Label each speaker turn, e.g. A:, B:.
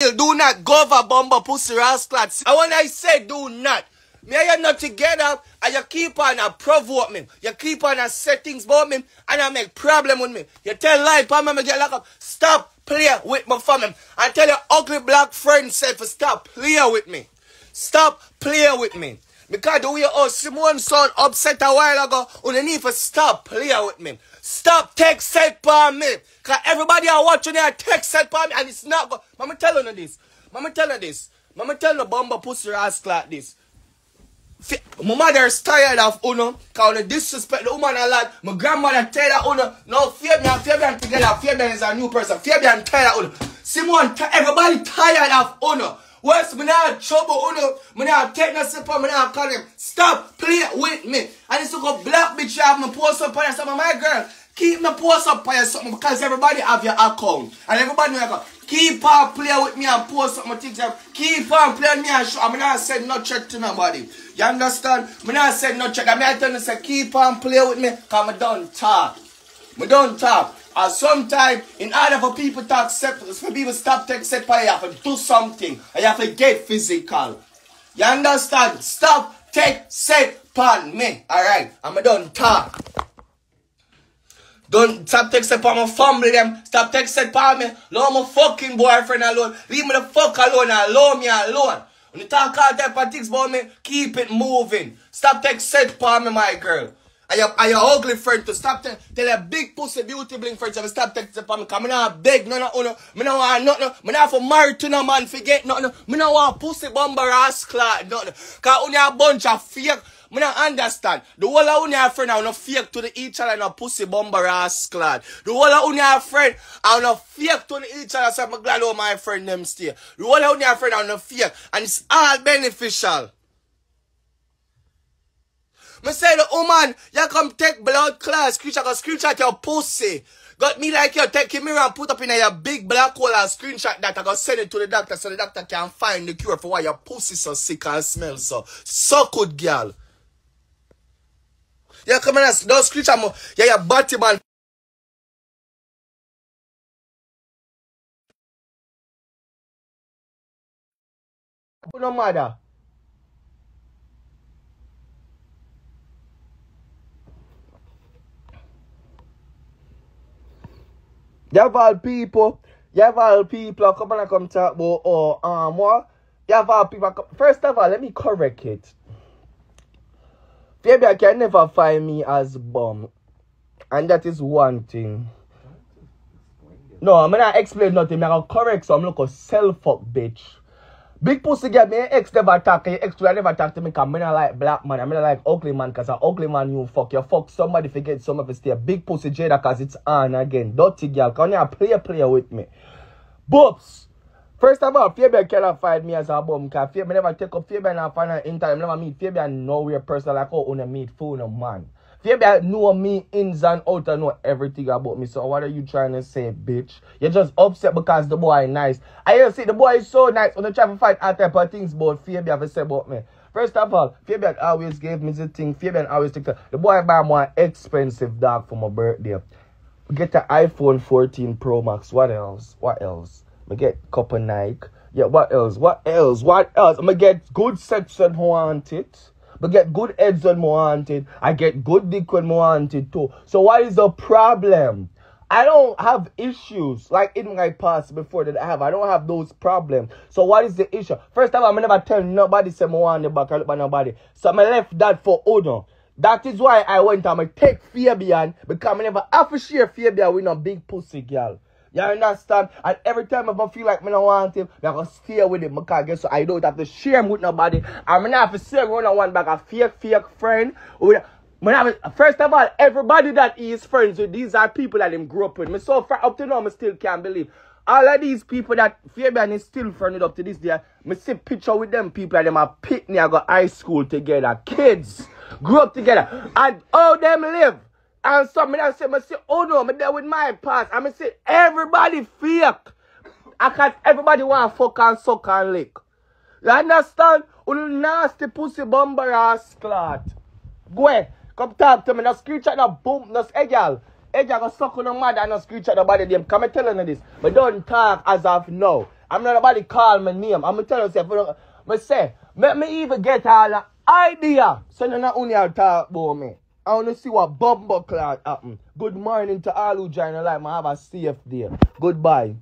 A: Do not go over bumper pussy rascals. And when I say do not, me and not together and you keep on a provoke me. You keep on a say things about me and I make problem with me. You tell lie pa me, get locked up. Stop play with my family. I tell your ugly black friend for stop play with me. Stop play with me. Because the way oh Simone son upset a while ago, you need to stop play with me. Stop text set for me. Cause everybody are watching there text set for me and it's not go. Mama tell you this. Mama tell you this. Mama telling you bumper pussy ass like this. My mother is tired of Uno, cause they disrespect the woman a lot. My grandmother tired of Uno. No, Fabian, Fabian together. Fabian is a new person. Fabian tired of Uno. Simone, everybody tired of Uno. West, me not trouble Uno. Me not take no sip on me not call him. Stop play with me. I just go black bitch have my post up on some of my girl. Keep my post up on something because everybody have your account. And everybody know your account. Keep on play with me and post something things. Keep on playing me and show. I'm not saying no check to nobody. You understand? I'm not saying no check. I'm not telling you say keep on play with me because I don't talk. I don't talk. And sometimes, in order for people to accept, for people stop to accept, you have to do something. And you have to get physical. You understand? Stop, take, set, pan me. Alright? I'm done talk. Don't stop texting for my family them. Stop texting for me. Leave my fucking boyfriend alone. Leave me the fuck alone allow me alone. When you talk all type of things about me, keep it moving. Stop texting for me, my girl. And your, and your ugly friend to stop te- tell your big pussy beauty bling friend to stop texting for me. Cause me not beg no no oh, no. Me not want nothing. Me not for married to no man forget nothing. Me not want pussy bomber ass clot nothing. Cause only a bunch of fake me not understand. The whole of your friend are not fake to the each other and a pussy bomber ass clad. The whole of your friend are not fake to the each other so I'm glad all my friend them stay. The whole of your friend are not fake and it's all beneficial. Me say the woman, you come take blood class, screenshot, go screenshot your pussy. Got me like you take your mirror and put up in your big black hole and screenshot that. I go send it to the doctor so the doctor can find the cure for why your pussy so sick and smell so. So good, girl. Yeah, come on, don't screech at me. Yeah, yeah, batty man. No matter. You all people, you all people come and come talk about, oh, um, what? You all people, first of all, let me correct it. I can never find me as bum. And that is one thing. No, I'm not explain nothing. I'm gonna correct so I'm like a self up bitch. Big pussy get me ex never talk you, ex never talk to me because I'm not like black man. I'm not like ugly man because an ugly man you fuck. You fuck somebody forget some of his stay. Big pussy Jada because it's on again. Dirty girl. Can you play play with me? Boobs. First of all, Fabian cannot find me as a bum because Fabian never take up Fabian and find an internet. Never meet Fabian nowhere person like how on meet phone man. Fabian know me ins and out and know everything about me. So what are you trying to say, bitch? You're just upset because the boy nice. I hear say the boy is so nice when they try to find all type of things about Fabian to say about me. First of all, Fabian always gave me the thing. Fabian always take the, the boy buy more expensive dog for my birthday. Get the iPhone 14 Pro Max. What else? What else? I get couple Nike. Yeah, what else? What else? What else? I'm gonna get good when I want it. But get good heads when I want it. I get good dick when I want it too. So what is the problem? I don't have issues like in my past before that I have. I don't have those problems. So what is the issue? First of all, I'm never tell nobody say I want the back. I nobody. So I left that for Uno. That is why I went and I take Fabian because I never have to share Fabian with a big pussy girl. You understand? And every time I feel like me don't want him, I'm gonna stay with him because guess what? I don't have to share him with nobody. I'm gonna have to say run on one back a fake, fake friend. With, First of all, everybody that he is friends with, these are people that him grew up with. Me so far up to now, I still can't believe. All of these people that Fabian is still friended up to this day, me see picture with them people and them are picnic, I got high school together. Kids grew up together. And all them live. And some me say, me say, oh no, me there with my past. I me say, everybody fake. I can't, everybody want fuck and suck and lick. You understand? You nasty pussy bomber ass clot. Go ahead. Come talk to me. No screenshot, no boom, no hey girl. Hey girl, go suck on no mother and no screenshot the body them. Come and tell you this. But don't talk as of now. I'm not nobody call my name. I'm tell you, say, me say, let me even get all the idea. So no not only talk about me. I want to see what bumble cloud happen. Good morning to all who join the live. I have a safe day. Goodbye.